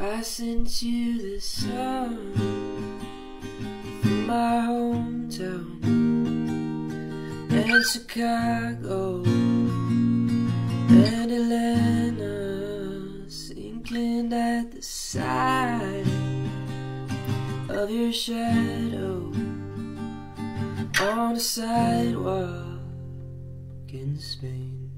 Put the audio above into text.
I sent you this song from my hometown and Chicago and Atlanta, sinking at the side of your shadow on the sidewalk in Spain.